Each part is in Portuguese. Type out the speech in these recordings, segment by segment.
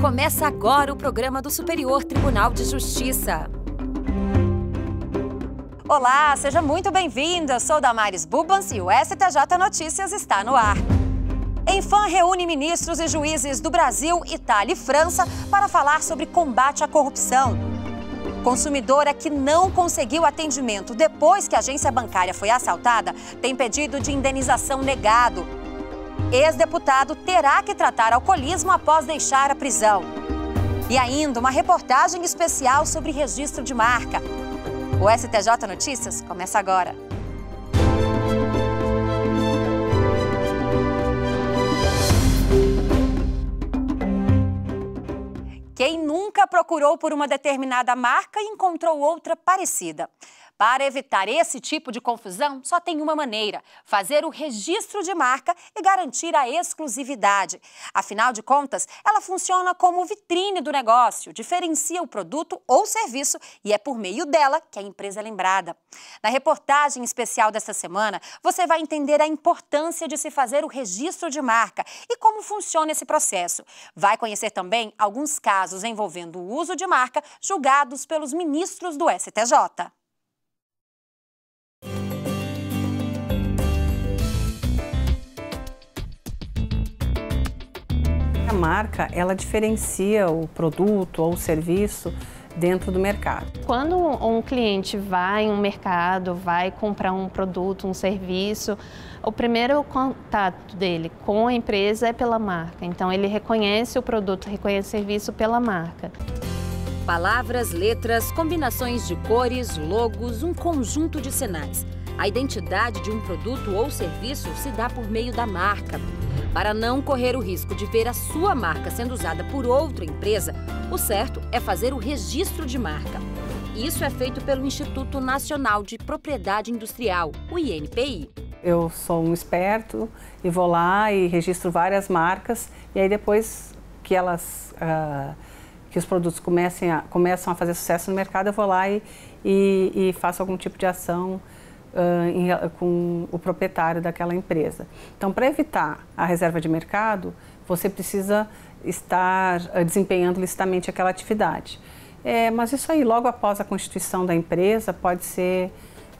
Começa agora o programa do Superior Tribunal de Justiça. Olá, seja muito bem-vindo. Eu sou Damares Bubans e o STJ Notícias está no ar. Enfam reúne ministros e juízes do Brasil, Itália e França para falar sobre combate à corrupção. Consumidora que não conseguiu atendimento depois que a agência bancária foi assaltada tem pedido de indenização negado. Ex-deputado terá que tratar alcoolismo após deixar a prisão. E ainda uma reportagem especial sobre registro de marca. O STJ Notícias começa agora. Quem nunca procurou por uma determinada marca e encontrou outra parecida? Para evitar esse tipo de confusão, só tem uma maneira: fazer o registro de marca e garantir a exclusividade. Afinal de contas, ela funciona como vitrine do negócio, diferencia o produto ou serviço e é por meio dela que a empresa é lembrada. Na reportagem especial desta semana, você vai entender a importância de se fazer o registro de marca e como funciona esse processo. Vai conhecer também alguns casos envolvendo o uso de marca julgados pelos ministros do STJ. Marca, ela diferencia o produto ou o serviço dentro do mercado. Quando um cliente vai em um mercado, vai comprar um produto, um serviço, o primeiro contato dele com a empresa é pela marca. Então ele reconhece o produto, reconhece o serviço pela marca. Palavras, letras, combinações de cores, logos, um conjunto de sinais. A identidade de um produto ou serviço se dá por meio da marca. Para não correr o risco de ver a sua marca sendo usada por outra empresa, o certo é fazer o registro de marca. Isso é feito pelo Instituto Nacional de Propriedade Industrial, o INPI. Eu sou um esperto e vou lá e registro várias marcas e aí depois que elas uh, que os produtos comecem a, começam a fazer sucesso no mercado, eu vou lá e, e, e faço algum tipo de ação uh, em, com o proprietário daquela empresa. Então, para evitar a reserva de mercado, você precisa estar uh, desempenhando licitamente aquela atividade. É, mas isso aí, logo após a constituição da empresa, pode ser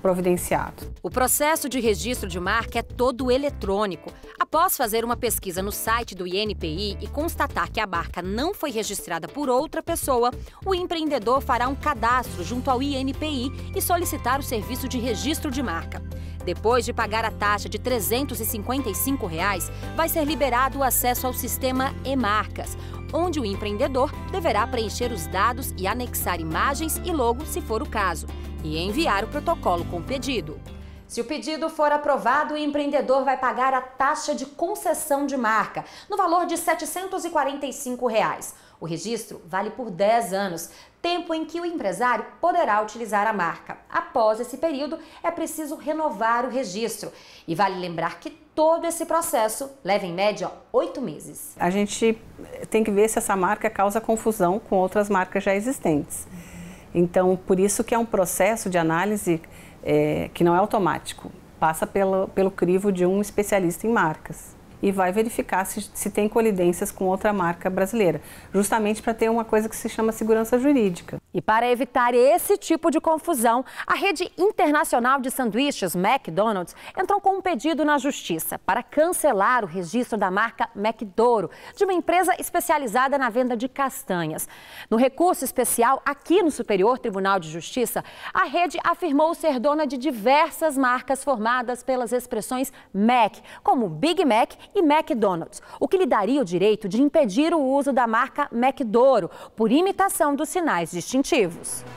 providenciado. O processo de registro de marca é todo eletrônico. Após fazer uma pesquisa no site do INPI e constatar que a marca não foi registrada por outra pessoa, o empreendedor fará um cadastro junto ao INPI e solicitar o serviço de registro de marca. Depois de pagar a taxa de 355 reais, vai ser liberado o acesso ao sistema e-marcas, onde o empreendedor deverá preencher os dados e anexar imagens e logo, se for o caso e enviar o protocolo com o pedido. Se o pedido for aprovado, o empreendedor vai pagar a taxa de concessão de marca, no valor de 745 reais. O registro vale por 10 anos, tempo em que o empresário poderá utilizar a marca. Após esse período, é preciso renovar o registro. E vale lembrar que todo esse processo leva em média oito meses. A gente tem que ver se essa marca causa confusão com outras marcas já existentes. Então, por isso que é um processo de análise é, que não é automático, passa pelo, pelo crivo de um especialista em marcas e vai verificar se, se tem colidências com outra marca brasileira, justamente para ter uma coisa que se chama segurança jurídica. E para evitar esse tipo de confusão, a rede internacional de sanduíches McDonald's entrou com um pedido na justiça para cancelar o registro da marca McDouro, de uma empresa especializada na venda de castanhas. No recurso especial aqui no Superior Tribunal de Justiça, a rede afirmou ser dona de diversas marcas formadas pelas expressões Mac, como Big Mac e McDonald's, o que lhe daria o direito de impedir o uso da marca McDouro por imitação dos sinais distintivos.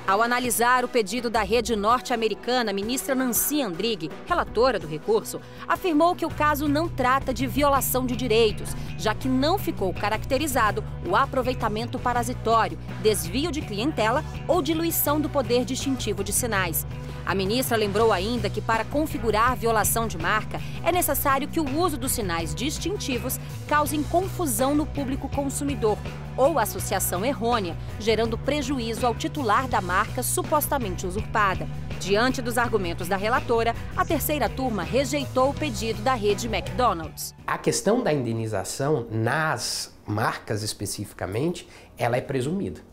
Ao analisar o pedido da rede norte-americana, a ministra Nancy Andrighi, relatora do recurso, afirmou que o caso não trata de violação de direitos, já que não ficou caracterizado o aproveitamento parasitório, desvio de clientela ou diluição do poder distintivo de sinais. A ministra lembrou ainda que para configurar violação de marca é necessário que o uso dos sinais distintivos causem confusão no público consumidor ou associação errônea, gerando prejuízo ao titular da marca supostamente usurpada. Diante dos argumentos da relatora, a terceira turma rejeitou o pedido da rede McDonald's. A questão da indenização nas marcas especificamente, ela é presumida.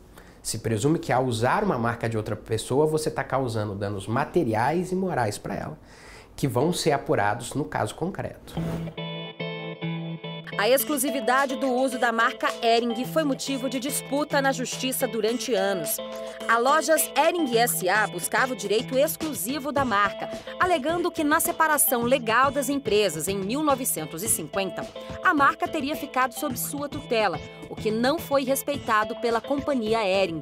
Se presume que ao usar uma marca de outra pessoa, você está causando danos materiais e morais para ela, que vão ser apurados no caso concreto. A exclusividade do uso da marca Ering foi motivo de disputa na justiça durante anos. A Lojas Ering SA buscava o direito exclusivo da marca, alegando que na separação legal das empresas em 1950, a marca teria ficado sob sua tutela, o que não foi respeitado pela companhia Ering.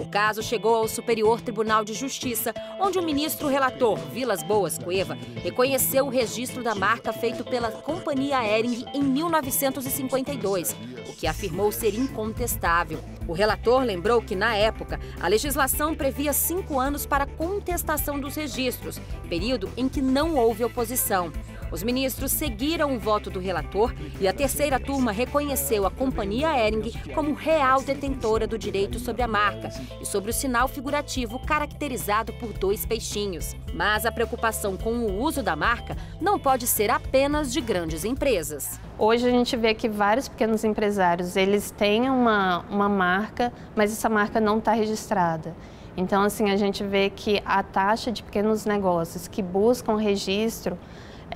O caso chegou ao Superior Tribunal de Justiça, onde o ministro relator Vilas Boas Cueva reconheceu o registro da marca feito pela companhia Ering em 1952, o que afirmou ser incontestável. O relator lembrou que, na época, a legislação previa cinco anos para contestação dos registros, período em que não houve oposição. Os ministros seguiram o voto do relator e a terceira turma reconheceu a companhia Ering como real detentora do direito sobre a marca e sobre o sinal figurativo caracterizado por dois peixinhos. Mas a preocupação com o uso da marca não pode ser apenas de grandes empresas. Hoje a gente vê que vários pequenos empresários, eles têm uma, uma marca, mas essa marca não está registrada. Então, assim, a gente vê que a taxa de pequenos negócios que buscam registro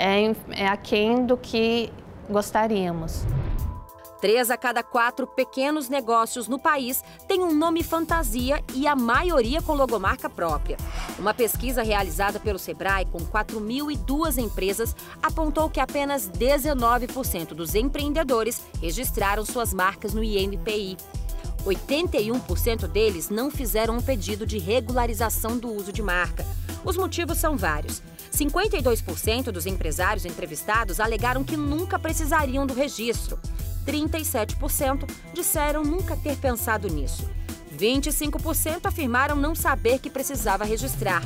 é, é aquém do que gostaríamos. Três a cada quatro pequenos negócios no país têm um nome fantasia e a maioria com logomarca própria. Uma pesquisa realizada pelo Sebrae com 4.002 empresas apontou que apenas 19% dos empreendedores registraram suas marcas no INPI. 81% deles não fizeram um pedido de regularização do uso de marca. Os motivos são vários. 52% dos empresários entrevistados alegaram que nunca precisariam do registro. 37% disseram nunca ter pensado nisso. 25% afirmaram não saber que precisava registrar.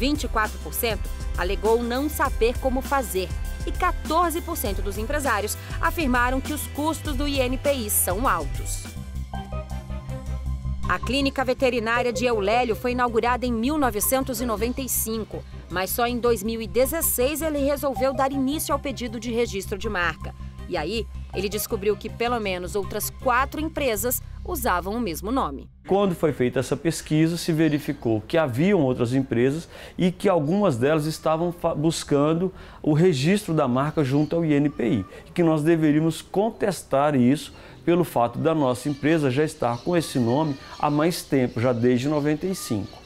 24% alegou não saber como fazer. E 14% dos empresários afirmaram que os custos do INPI são altos. A clínica veterinária de Eulélio foi inaugurada em 1995, mas só em 2016 ele resolveu dar início ao pedido de registro de marca. E aí, ele descobriu que pelo menos outras quatro empresas usavam o mesmo nome. Quando foi feita essa pesquisa, se verificou que haviam outras empresas e que algumas delas estavam buscando o registro da marca junto ao INPI, que nós deveríamos contestar isso pelo fato da nossa empresa já estar com esse nome há mais tempo, já desde 95.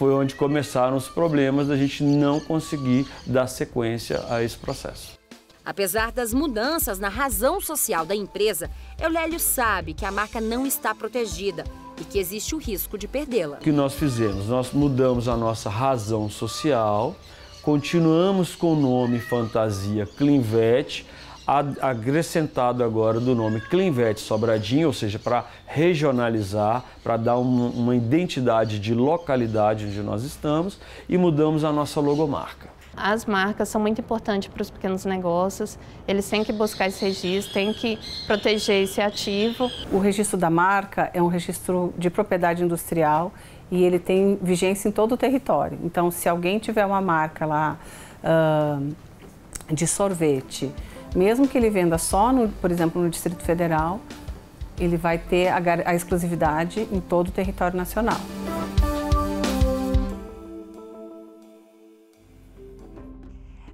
Foi onde começaram os problemas da gente não conseguir dar sequência a esse processo. Apesar das mudanças na razão social da empresa, Eulélio sabe que a marca não está protegida e que existe o risco de perdê-la. O que nós fizemos? Nós mudamos a nossa razão social, continuamos com o nome fantasia Clinvet, acrescentado agora do nome Clinvet Sobradinho, ou seja, para regionalizar, para dar um, uma identidade de localidade onde nós estamos e mudamos a nossa logomarca. As marcas são muito importantes para os pequenos negócios, eles têm que buscar esse registro, têm que proteger esse ativo. O registro da marca é um registro de propriedade industrial e ele tem vigência em todo o território. Então, se alguém tiver uma marca lá uh, de sorvete, mesmo que ele venda só, no, por exemplo, no Distrito Federal, ele vai ter a, a exclusividade em todo o território nacional.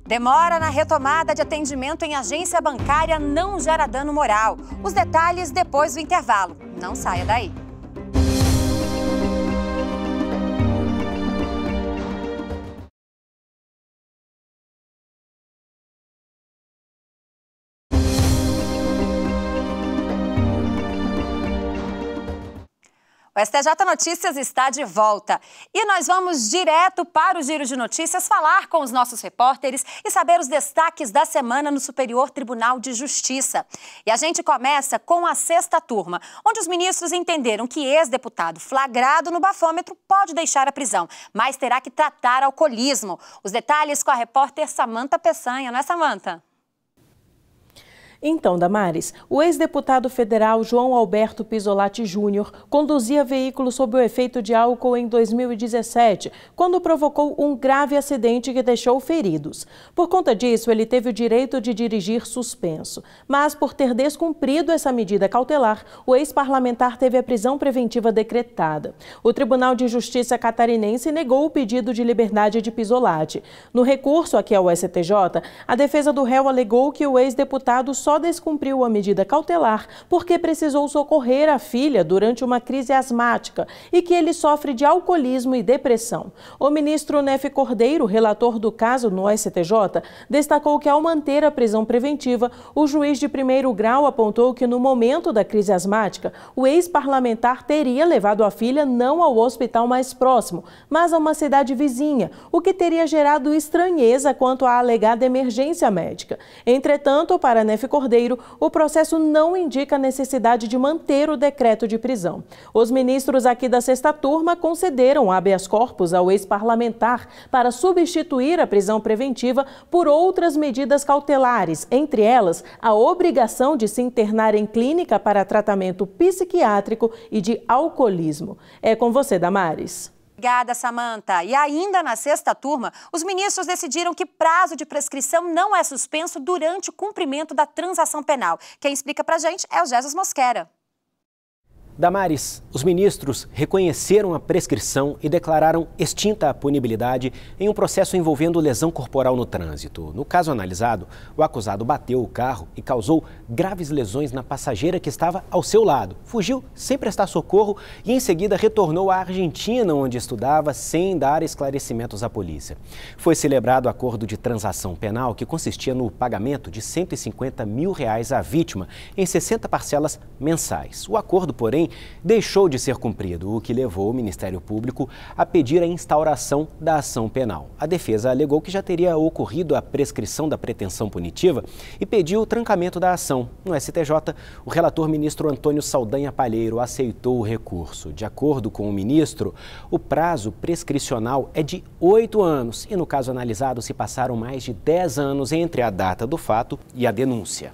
Demora na retomada de atendimento em agência bancária não gera dano moral. Os detalhes depois do intervalo. Não saia daí. O STJ Notícias está de volta e nós vamos direto para o Giro de Notícias falar com os nossos repórteres e saber os destaques da semana no Superior Tribunal de Justiça. E a gente começa com a sexta turma, onde os ministros entenderam que ex-deputado flagrado no bafômetro pode deixar a prisão, mas terá que tratar alcoolismo. Os detalhes com a repórter Samanta Peçanha, não é, Samanta? Então, Damares, o ex-deputado federal João Alberto Pisolati Júnior conduzia veículo sob o efeito de álcool em 2017, quando provocou um grave acidente que deixou feridos. Por conta disso, ele teve o direito de dirigir suspenso. Mas, por ter descumprido essa medida cautelar, o ex-parlamentar teve a prisão preventiva decretada. O Tribunal de Justiça catarinense negou o pedido de liberdade de Pisolati. No recurso aqui ao STJ, a defesa do réu alegou que o ex-deputado só descumpriu a medida cautelar porque precisou socorrer a filha durante uma crise asmática e que ele sofre de alcoolismo e depressão. O ministro Nefe Cordeiro, relator do caso no STJ, destacou que ao manter a prisão preventiva, o juiz de primeiro grau apontou que no momento da crise asmática, o ex-parlamentar teria levado a filha não ao hospital mais próximo, mas a uma cidade vizinha, o que teria gerado estranheza quanto à alegada emergência médica. Entretanto, para Nefe Cordeiro, o processo não indica a necessidade de manter o decreto de prisão. Os ministros aqui da sexta turma concederam habeas corpus ao ex-parlamentar para substituir a prisão preventiva por outras medidas cautelares, entre elas a obrigação de se internar em clínica para tratamento psiquiátrico e de alcoolismo. É com você, Damares. Obrigada, Samanta. E ainda na sexta turma, os ministros decidiram que prazo de prescrição não é suspenso durante o cumprimento da transação penal. Quem explica pra gente é o Jesus Mosquera. Damares, os ministros reconheceram a prescrição e declararam extinta a punibilidade em um processo envolvendo lesão corporal no trânsito. No caso analisado, o acusado bateu o carro e causou graves lesões na passageira que estava ao seu lado. Fugiu sem prestar socorro e em seguida retornou à Argentina, onde estudava, sem dar esclarecimentos à polícia. Foi celebrado acordo de transação penal que consistia no pagamento de 150 mil reais à vítima em 60 parcelas mensais. O acordo, porém, deixou de ser cumprido, o que levou o Ministério Público a pedir a instauração da ação penal. A defesa alegou que já teria ocorrido a prescrição da pretensão punitiva e pediu o trancamento da ação. No STJ, o relator ministro Antônio Saldanha Palheiro aceitou o recurso. De acordo com o ministro, o prazo prescricional é de oito anos e, no caso analisado, se passaram mais de dez anos entre a data do fato e a denúncia.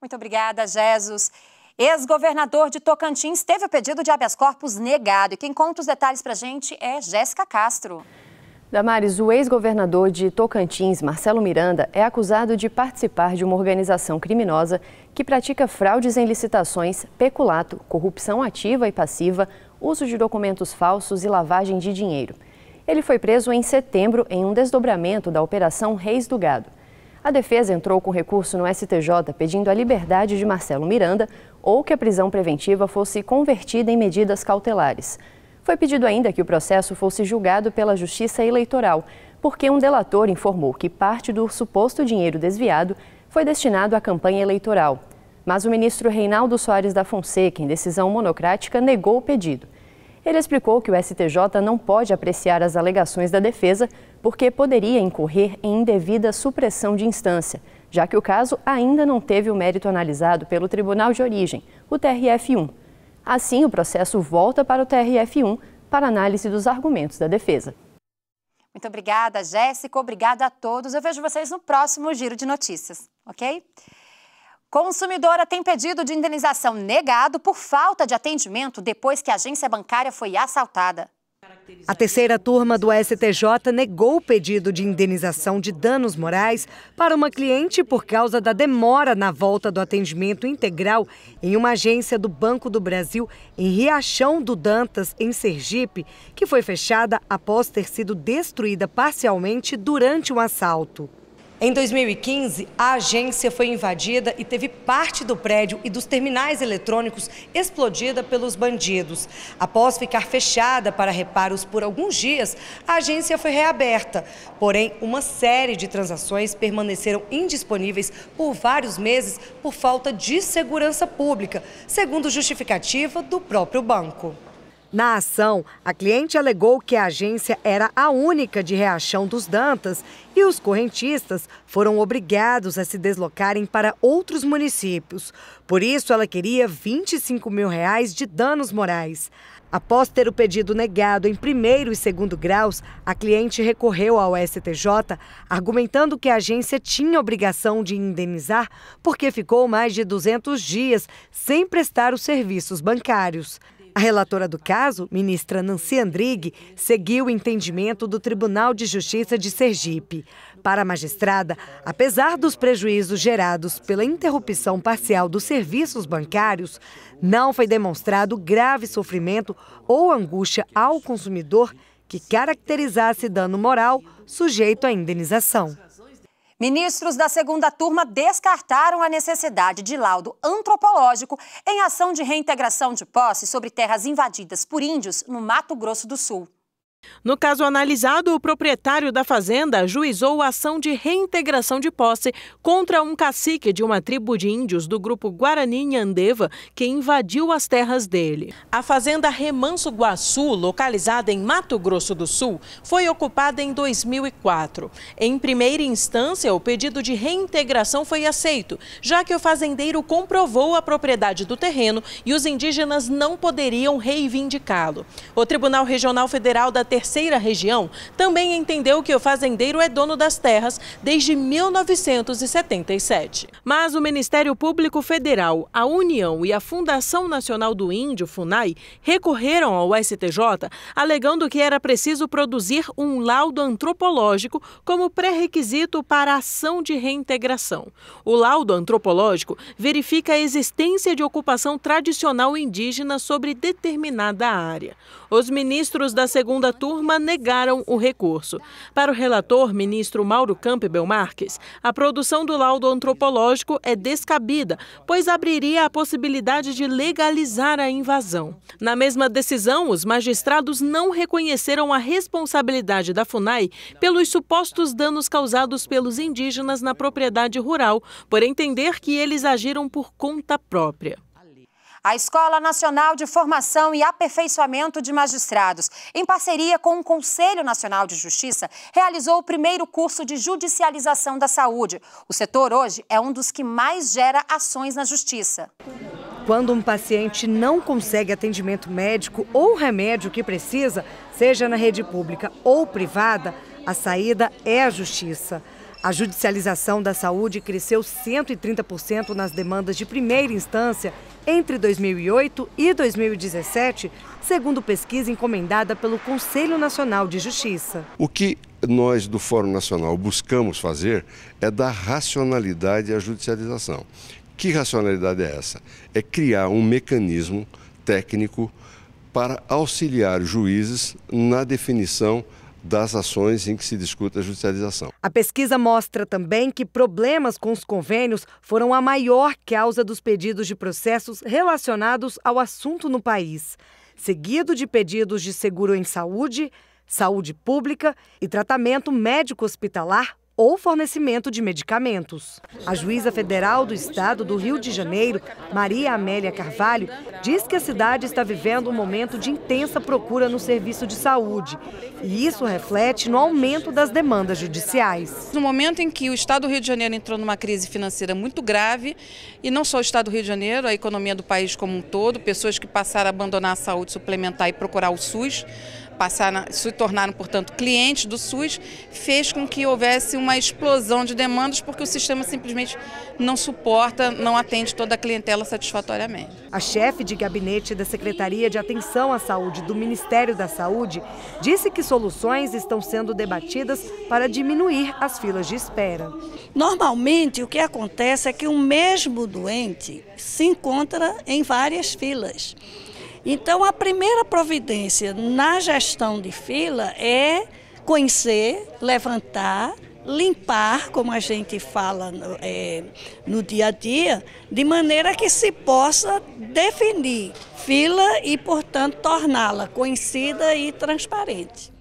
Muito obrigada, Jesus. Ex-governador de Tocantins teve o pedido de habeas corpus negado. E quem conta os detalhes para gente é Jéssica Castro. Damares, o ex-governador de Tocantins, Marcelo Miranda, é acusado de participar de uma organização criminosa que pratica fraudes em licitações, peculato, corrupção ativa e passiva, uso de documentos falsos e lavagem de dinheiro. Ele foi preso em setembro em um desdobramento da Operação Reis do Gado. A defesa entrou com recurso no STJ pedindo a liberdade de Marcelo Miranda ou que a prisão preventiva fosse convertida em medidas cautelares. Foi pedido ainda que o processo fosse julgado pela Justiça Eleitoral, porque um delator informou que parte do suposto dinheiro desviado foi destinado à campanha eleitoral. Mas o ministro Reinaldo Soares da Fonseca, em decisão monocrática, negou o pedido. Ele explicou que o STJ não pode apreciar as alegações da defesa porque poderia incorrer em indevida supressão de instância, já que o caso ainda não teve o mérito analisado pelo Tribunal de Origem, o TRF1. Assim, o processo volta para o TRF1 para análise dos argumentos da defesa. Muito obrigada, Jéssica. Obrigada a todos. Eu vejo vocês no próximo Giro de Notícias, ok? Consumidora tem pedido de indenização negado por falta de atendimento depois que a agência bancária foi assaltada. A terceira turma do STJ negou o pedido de indenização de danos morais para uma cliente por causa da demora na volta do atendimento integral em uma agência do Banco do Brasil em Riachão do Dantas, em Sergipe, que foi fechada após ter sido destruída parcialmente durante um assalto. Em 2015, a agência foi invadida e teve parte do prédio e dos terminais eletrônicos explodida pelos bandidos. Após ficar fechada para reparos por alguns dias, a agência foi reaberta. Porém, uma série de transações permaneceram indisponíveis por vários meses por falta de segurança pública, segundo justificativa do próprio banco. Na ação, a cliente alegou que a agência era a única de Reachão dos Dantas e os correntistas foram obrigados a se deslocarem para outros municípios. Por isso, ela queria 25 mil reais de danos morais. Após ter o pedido negado em primeiro e segundo graus, a cliente recorreu ao STJ, argumentando que a agência tinha obrigação de indenizar porque ficou mais de 200 dias sem prestar os serviços bancários. A relatora do caso, ministra Nancy Andrighi, seguiu o entendimento do Tribunal de Justiça de Sergipe. Para a magistrada, apesar dos prejuízos gerados pela interrupção parcial dos serviços bancários, não foi demonstrado grave sofrimento ou angústia ao consumidor que caracterizasse dano moral sujeito à indenização. Ministros da segunda turma descartaram a necessidade de laudo antropológico em ação de reintegração de posse sobre terras invadidas por índios no Mato Grosso do Sul. No caso analisado, o proprietário da fazenda ajuizou a ação de reintegração de posse contra um cacique de uma tribo de índios do grupo Guarani Nhandeva que invadiu as terras dele. A fazenda Remanso Guaçu, localizada em Mato Grosso do Sul, foi ocupada em 2004. Em primeira instância, o pedido de reintegração foi aceito, já que o fazendeiro comprovou a propriedade do terreno e os indígenas não poderiam reivindicá-lo. O Tribunal Regional Federal da terceira região, também entendeu que o fazendeiro é dono das terras desde 1977. Mas o Ministério Público Federal, a União e a Fundação Nacional do Índio, FUNAI, recorreram ao STJ, alegando que era preciso produzir um laudo antropológico como pré-requisito para a ação de reintegração. O laudo antropológico verifica a existência de ocupação tradicional indígena sobre determinada área. Os ministros da segunda turma negaram o recurso. Para o relator, ministro Mauro Campbell Marques, a produção do laudo antropológico é descabida, pois abriria a possibilidade de legalizar a invasão. Na mesma decisão, os magistrados não reconheceram a responsabilidade da FUNAI pelos supostos danos causados pelos indígenas na propriedade rural, por entender que eles agiram por conta própria. A Escola Nacional de Formação e Aperfeiçoamento de Magistrados, em parceria com o Conselho Nacional de Justiça, realizou o primeiro curso de judicialização da saúde. O setor hoje é um dos que mais gera ações na justiça. Quando um paciente não consegue atendimento médico ou remédio que precisa, seja na rede pública ou privada, a saída é a justiça. A judicialização da saúde cresceu 130% nas demandas de primeira instância entre 2008 e 2017, segundo pesquisa encomendada pelo Conselho Nacional de Justiça. O que nós do Fórum Nacional buscamos fazer é dar racionalidade à judicialização. Que racionalidade é essa? É criar um mecanismo técnico para auxiliar juízes na definição das ações em que se discute a judicialização. A pesquisa mostra também que problemas com os convênios foram a maior causa dos pedidos de processos relacionados ao assunto no país, seguido de pedidos de seguro em saúde, saúde pública e tratamento médico hospitalar ou fornecimento de medicamentos. A juíza federal do estado do Rio de Janeiro, Maria Amélia Carvalho, diz que a cidade está vivendo um momento de intensa procura no serviço de saúde. E isso reflete no aumento das demandas judiciais. No momento em que o estado do Rio de Janeiro entrou numa crise financeira muito grave, e não só o estado do Rio de Janeiro, a economia do país como um todo, pessoas que passaram a abandonar a saúde suplementar e procurar o SUS, passaram, se tornaram, portanto, clientes do SUS, fez com que houvesse uma explosão de demandas, porque o sistema simplesmente não suporta, não atende toda a clientela satisfatoriamente. A chefe de gabinete da Secretaria de Atenção à Saúde do Ministério da Saúde disse que soluções estão sendo debatidas para diminuir as filas de espera. Normalmente, o que acontece é que o mesmo doente se encontra em várias filas. Então, a primeira providência na gestão de fila é conhecer, levantar, limpar, como a gente fala no, é, no dia a dia, de maneira que se possa definir fila e, portanto, torná-la conhecida e transparente.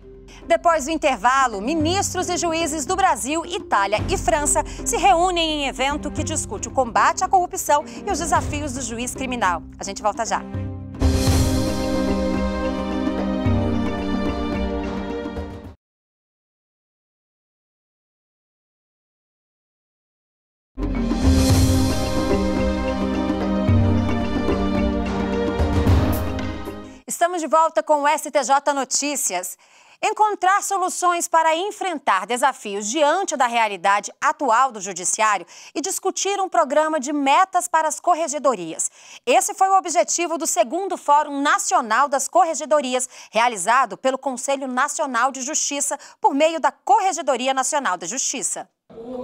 Depois do intervalo, ministros e juízes do Brasil, Itália e França se reúnem em evento que discute o combate à corrupção e os desafios do juiz criminal. A gente volta já. Estamos de volta com o STJ Notícias. Encontrar soluções para enfrentar desafios diante da realidade atual do Judiciário e discutir um programa de metas para as corregedorias. Esse foi o objetivo do segundo Fórum Nacional das Corregedorias, realizado pelo Conselho Nacional de Justiça por meio da Corregedoria Nacional da Justiça.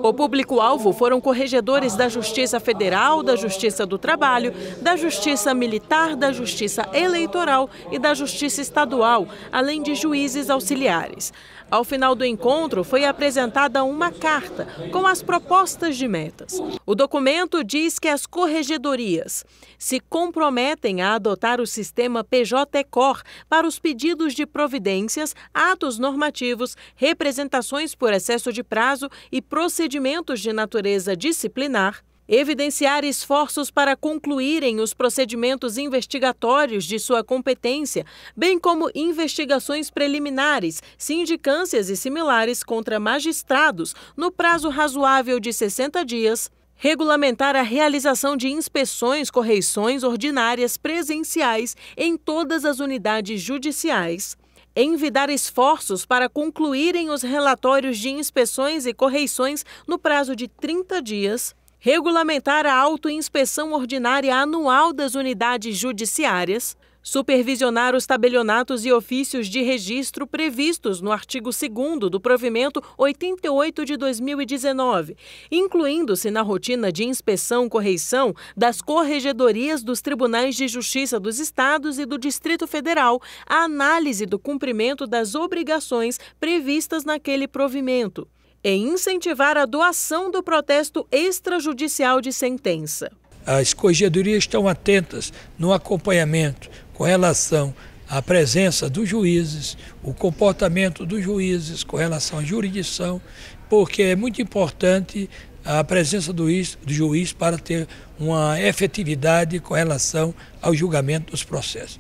O público-alvo foram corregedores da Justiça Federal, da Justiça do Trabalho, da Justiça Militar, da Justiça Eleitoral e da Justiça Estadual, além de juízes auxiliares. Ao final do encontro, foi apresentada uma carta com as propostas de metas. O documento diz que as corregedorias se comprometem a adotar o sistema PJ-ECOR para os pedidos de providências, atos normativos, representações por excesso de prazo e procedimentos de natureza disciplinar, evidenciar esforços para concluírem os procedimentos investigatórios de sua competência, bem como investigações preliminares, sindicâncias e similares contra magistrados no prazo razoável de 60 dias, regulamentar a realização de inspeções, correições ordinárias presenciais em todas as unidades judiciais envidar esforços para concluírem os relatórios de inspeções e correições no prazo de 30 dias, regulamentar a autoinspeção ordinária anual das unidades judiciárias, supervisionar os tabelionatos e ofícios de registro previstos no artigo 2 do provimento 88 de 2019, incluindo-se na rotina de inspeção-correição das corregedorias dos Tribunais de Justiça dos Estados e do Distrito Federal, a análise do cumprimento das obrigações previstas naquele provimento e incentivar a doação do protesto extrajudicial de sentença. As corregedorias estão atentas no acompanhamento com relação à presença dos juízes, o comportamento dos juízes com relação à jurisdição, porque é muito importante a presença do juiz, do juiz para ter uma efetividade com relação ao julgamento dos processos.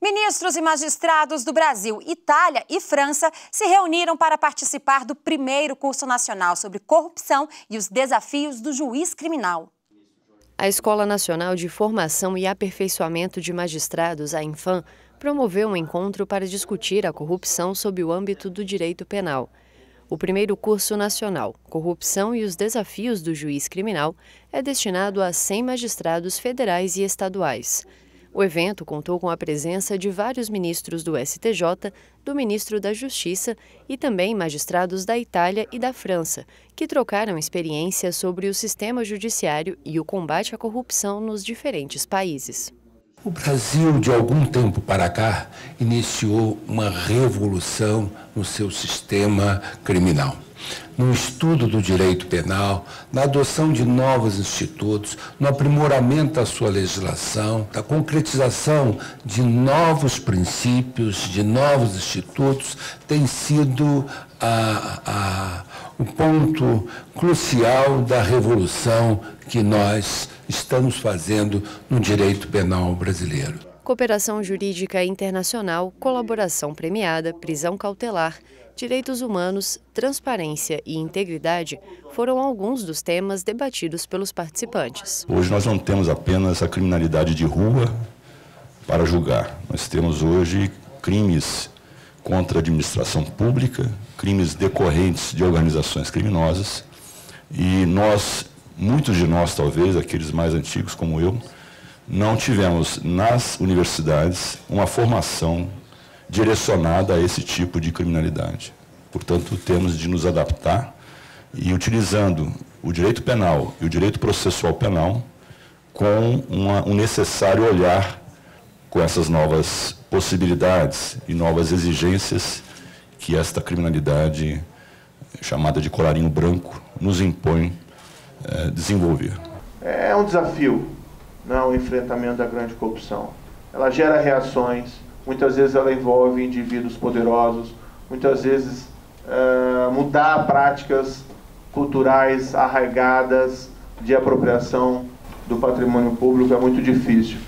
Ministros e magistrados do Brasil, Itália e França se reuniram para participar do primeiro curso nacional sobre corrupção e os desafios do juiz criminal. A Escola Nacional de Formação e Aperfeiçoamento de Magistrados, a Infam, promoveu um encontro para discutir a corrupção sob o âmbito do direito penal. O primeiro curso nacional, Corrupção e os Desafios do Juiz Criminal, é destinado a 100 magistrados federais e estaduais. O evento contou com a presença de vários ministros do STJ, do ministro da Justiça e também magistrados da Itália e da França, que trocaram experiências sobre o sistema judiciário e o combate à corrupção nos diferentes países. O Brasil, de algum tempo para cá, iniciou uma revolução no seu sistema criminal no estudo do direito penal, na adoção de novos institutos, no aprimoramento da sua legislação, da concretização de novos princípios, de novos institutos, tem sido a, a, o ponto crucial da revolução que nós estamos fazendo no direito penal brasileiro. Cooperação jurídica internacional, colaboração premiada, prisão cautelar direitos humanos, transparência e integridade foram alguns dos temas debatidos pelos participantes. Hoje nós não temos apenas a criminalidade de rua para julgar. Nós temos hoje crimes contra a administração pública, crimes decorrentes de organizações criminosas. E nós, muitos de nós talvez, aqueles mais antigos como eu, não tivemos nas universidades uma formação direcionada a esse tipo de criminalidade. Portanto, temos de nos adaptar e utilizando o direito penal e o direito processual penal com uma, um necessário olhar com essas novas possibilidades e novas exigências que esta criminalidade chamada de colarinho branco nos impõe é, desenvolver. É um desafio, não o enfrentamento da grande corrupção. Ela gera reações, muitas vezes ela envolve indivíduos poderosos, muitas vezes uh, mudar práticas culturais arraigadas de apropriação do patrimônio público é muito difícil.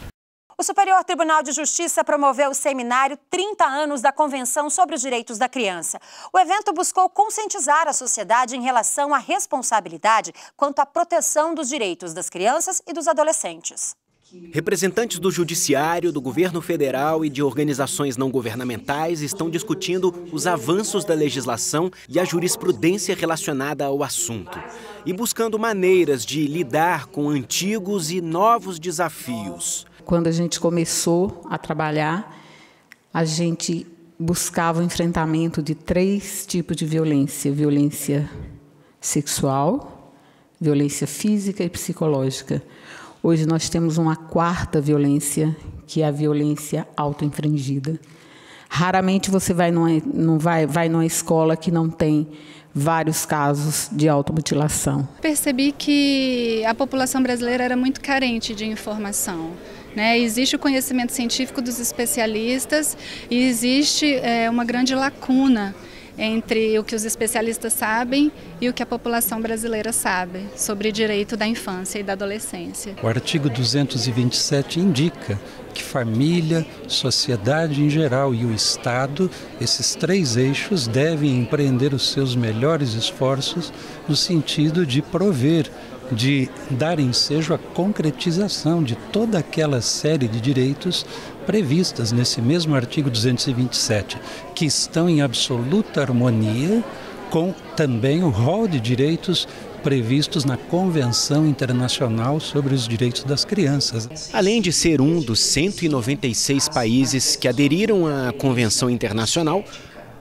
O Superior Tribunal de Justiça promoveu o seminário 30 anos da Convenção sobre os Direitos da Criança. O evento buscou conscientizar a sociedade em relação à responsabilidade quanto à proteção dos direitos das crianças e dos adolescentes Representantes do Judiciário, do governo federal e de organizações não governamentais estão discutindo os avanços da legislação e a jurisprudência relacionada ao assunto e buscando maneiras de lidar com antigos e novos desafios. Quando a gente começou a trabalhar, a gente buscava o enfrentamento de três tipos de violência: violência sexual, violência física e psicológica. Hoje nós temos uma quarta violência, que é a violência autoinfringida. Raramente você vai numa, não vai, vai numa escola que não tem vários casos de automutilação. Percebi que a população brasileira era muito carente de informação. Né? Existe o conhecimento científico dos especialistas e existe é, uma grande lacuna entre o que os especialistas sabem e o que a população brasileira sabe sobre direito da infância e da adolescência. O artigo 227 indica que família, sociedade em geral e o Estado, esses três eixos devem empreender os seus melhores esforços no sentido de prover de dar ensejo à concretização de toda aquela série de direitos previstas nesse mesmo artigo 227, que estão em absoluta harmonia com também o rol de direitos previstos na Convenção Internacional sobre os Direitos das Crianças. Além de ser um dos 196 países que aderiram à Convenção Internacional,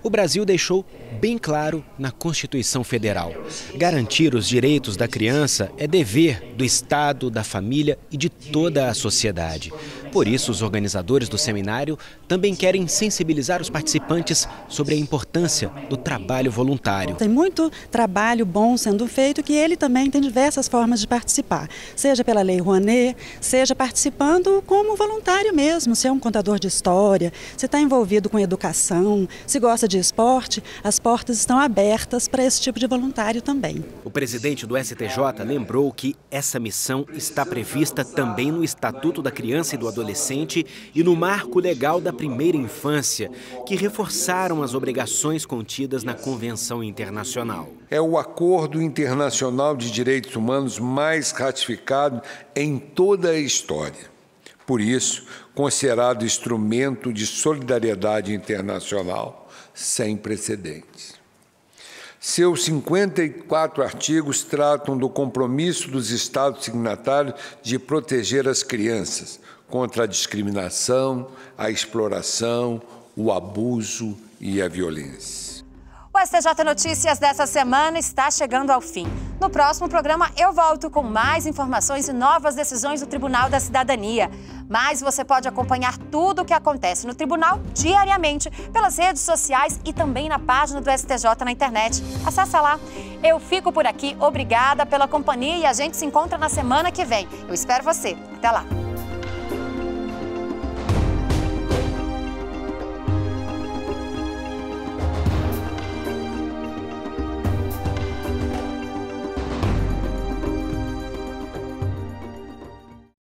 o Brasil deixou bem claro na Constituição Federal. Garantir os direitos da criança é dever do Estado, da família e de toda a sociedade. Por isso, os organizadores do seminário também querem sensibilizar os participantes sobre a importância do trabalho voluntário. Tem muito trabalho bom sendo feito que ele também tem diversas formas de participar, seja pela Lei Rouanet, seja participando como voluntário mesmo, se é um contador de história, se está envolvido com educação, se gosta de esporte, as portas estão abertas para esse tipo de voluntário também. O presidente do STJ lembrou que essa missão está prevista também no Estatuto da Criança e do Adolescente adolescente e no marco legal da primeira infância, que reforçaram as obrigações contidas na Convenção Internacional. É o acordo internacional de direitos humanos mais ratificado em toda a história. Por isso, considerado instrumento de solidariedade internacional sem precedentes. Seus 54 artigos tratam do compromisso dos Estados signatários de proteger as crianças, contra a discriminação, a exploração, o abuso e a violência. O STJ Notícias dessa semana está chegando ao fim. No próximo programa eu volto com mais informações e novas decisões do Tribunal da Cidadania. Mas você pode acompanhar tudo o que acontece no tribunal diariamente pelas redes sociais e também na página do STJ na internet. Acesse lá. Eu fico por aqui. Obrigada pela companhia e a gente se encontra na semana que vem. Eu espero você. Até lá.